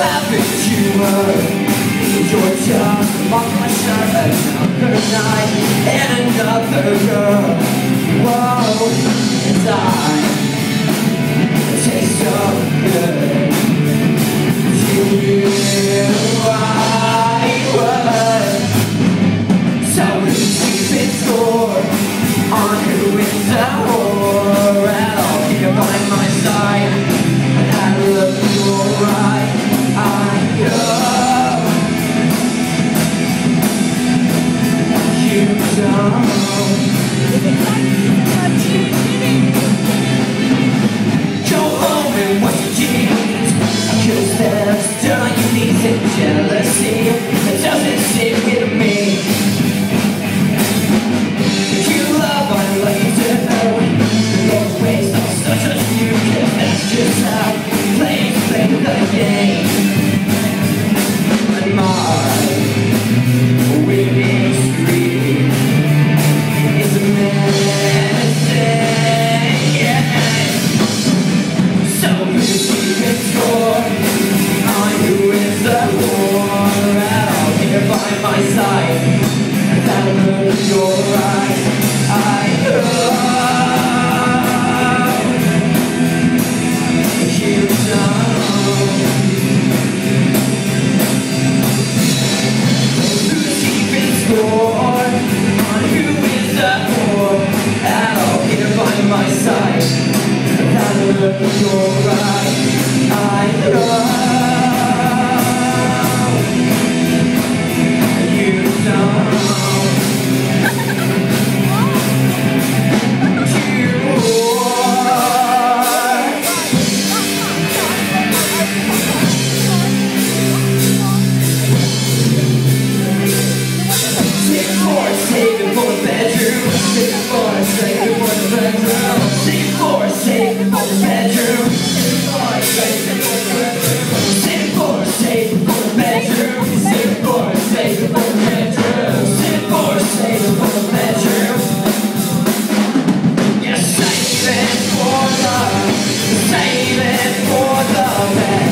happy you were You're just among my shirt Another night and another girl Whoa, and I taste so good You score On the whore don't my side, that look in your eyes, I know you know. Who's keeping score who is here by my side. That look in your eyes, I know You're saving for the, bedroom.